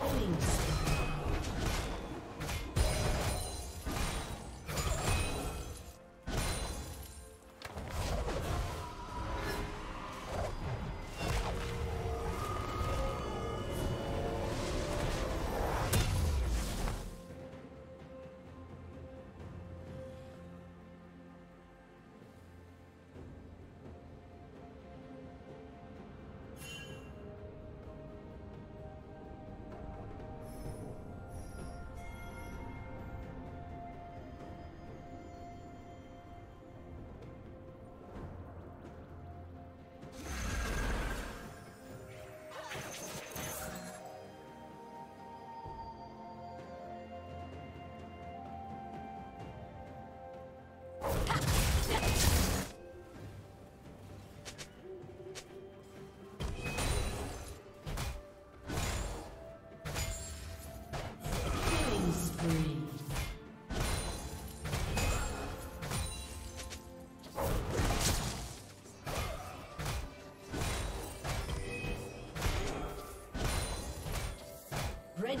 Please.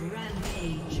Rampage.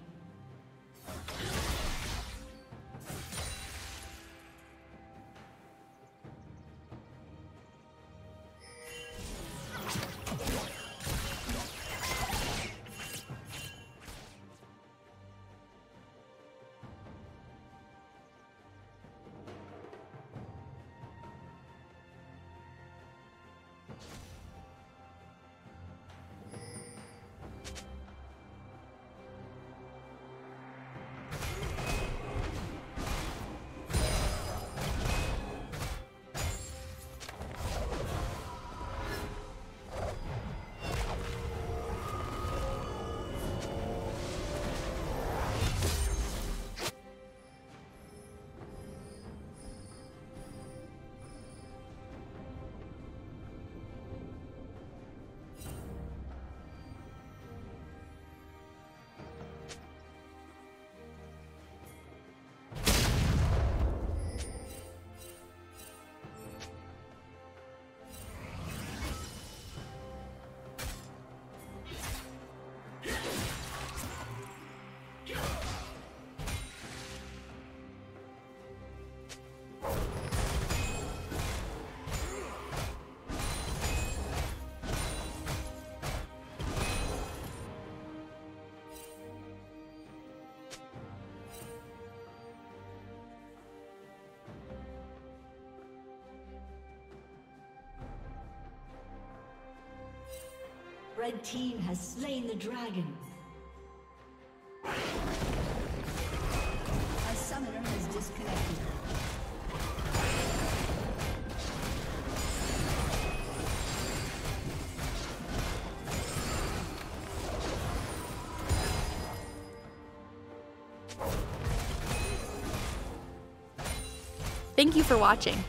Red team has slain the dragon. A summoner has disconnected. Thank you for watching.